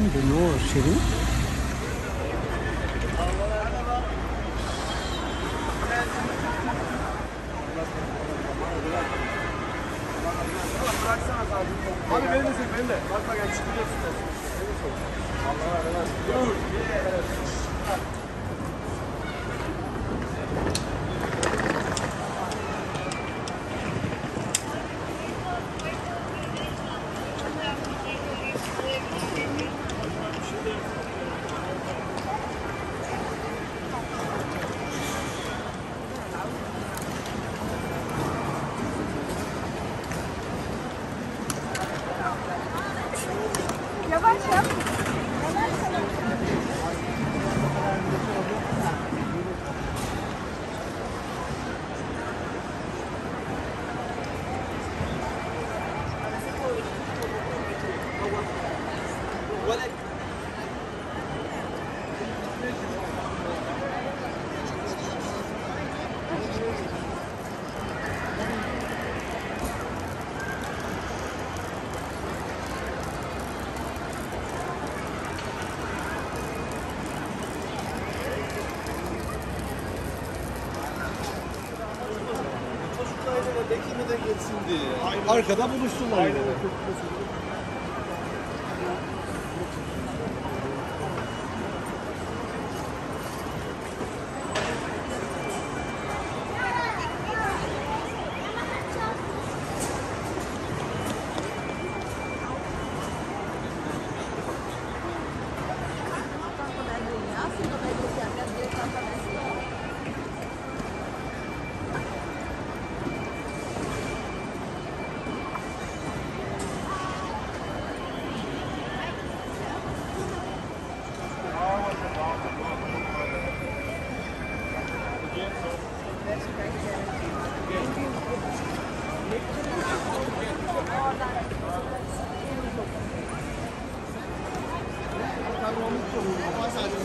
Şimdi ne o Şirin? Abi ben de ben de. Bak bak yani çıkıyorsun. Allah Allah. Dur. Geçsin diye. Arkada buluşsunlar. Aynen. passagem.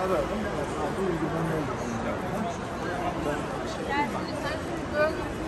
Aradım. Aldı uygulamayı. Ben...